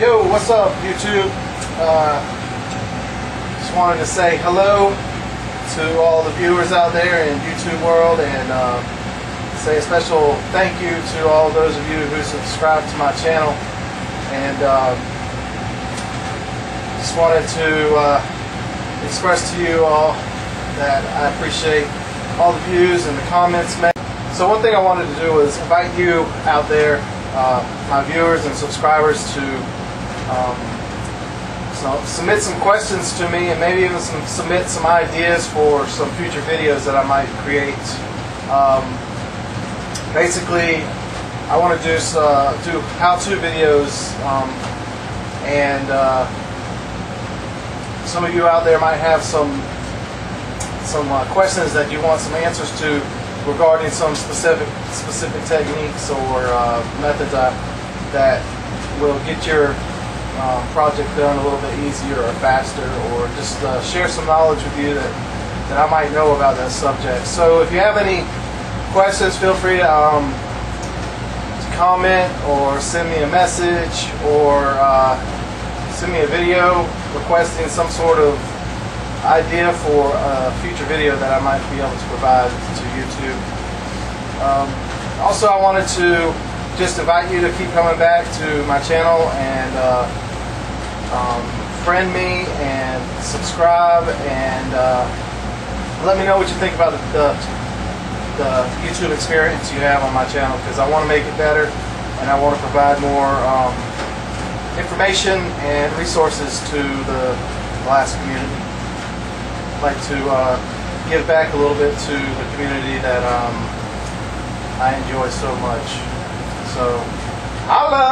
Yo, what's up, YouTube? Uh, just wanted to say hello to all the viewers out there in YouTube world and uh, say a special thank you to all those of you who subscribe to my channel. And uh, just wanted to uh, express to you all that I appreciate all the views and the comments made. So one thing I wanted to do was invite you out there, uh, my viewers and subscribers, to um, so submit some questions to me and maybe even some, submit some ideas for some future videos that I might create. Um, basically, I want to do uh, do how-to videos, um, and uh, some of you out there might have some some uh, questions that you want some answers to regarding some specific specific techniques or uh, methods that, that will get your um, project done a little bit easier or faster, or just uh, share some knowledge with you that, that I might know about that subject. So if you have any questions, feel free to, um, to comment or send me a message or uh, send me a video requesting some sort of idea for a future video that I might be able to provide to YouTube. Um, also, I wanted to just invite you to keep coming back to my channel and uh, um, friend me and subscribe and uh, let me know what you think about the, the, the YouTube experience you have on my channel because I want to make it better and I want to provide more um, information and resources to the glass community. I'd like to uh, give back a little bit to the community that um, I enjoy so much. So, holla!